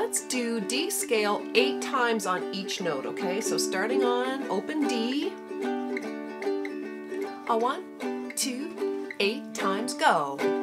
let's do D scale eight times on each note, okay? So starting on open D. A one, two, eight times go.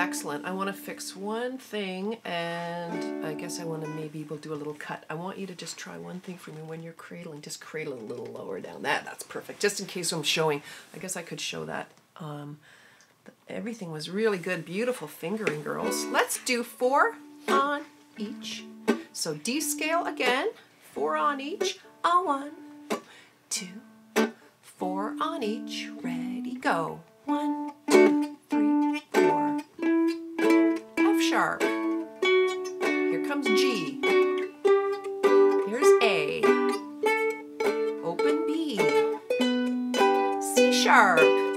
Excellent. I want to fix one thing, and I guess I want to maybe we'll do a little cut. I want you to just try one thing for me when you're cradling. Just cradle a little lower down. That that's perfect. Just in case I'm showing. I guess I could show that. Um, everything was really good. Beautiful fingering, girls. Let's do four on each. So D scale again. Four on each. A one, two, four on each. Ready, go. One, comes G. Here's A. Open B. C sharp.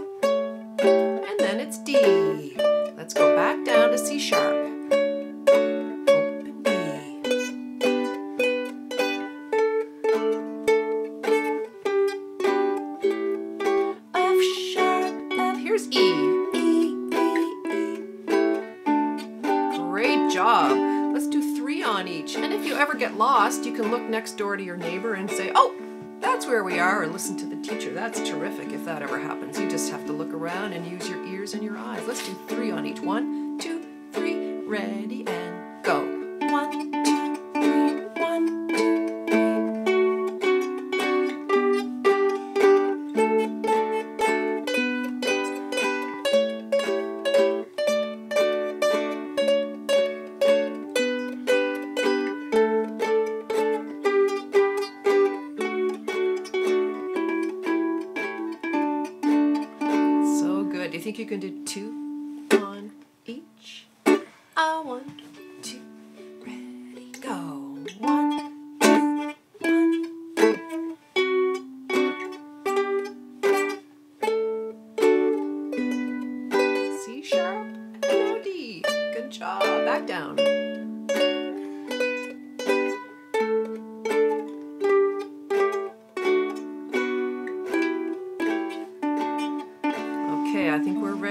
Three on each. And if you ever get lost, you can look next door to your neighbor and say, oh, that's where we are, or listen to the teacher. That's terrific if that ever happens. You just have to look around and use your ears and your eyes. Let's do three on each. One, two, three, ready, and go. One, think you can do two on each? A one,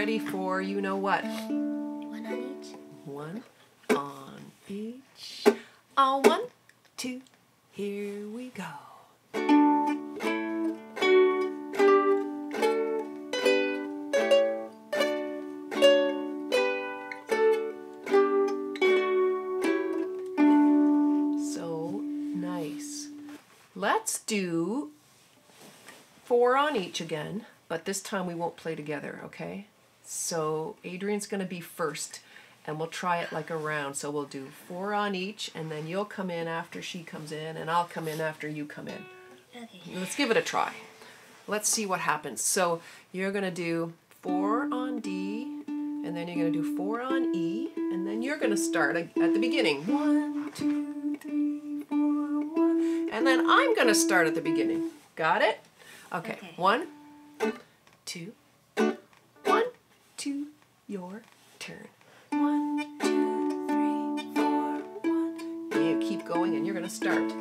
ready for you know what. One on each. One on each. On one, two, here we go. So nice. Let's do four on each again, but this time we won't play together, okay? So Adrian's going to be first, and we'll try it like a round. So we'll do four on each, and then you'll come in after she comes in, and I'll come in after you come in. Okay. Let's give it a try. Let's see what happens. So you're going to do four on D, and then you're going to do four on E, and then you're going to start at the beginning. One, two, three, four, one. And then I'm going to start at the beginning. Got it? Okay. Okay. One, two, two, your turn. One, two, three, four, one. You keep going, and you're going to start.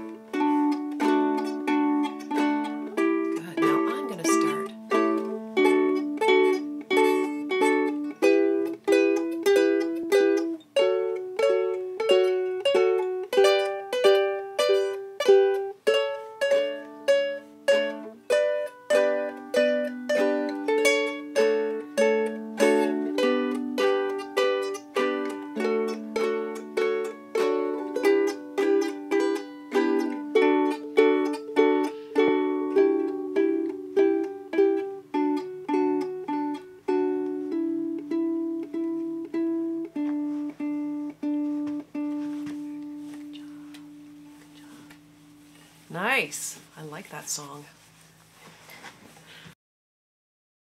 Nice. I like that song.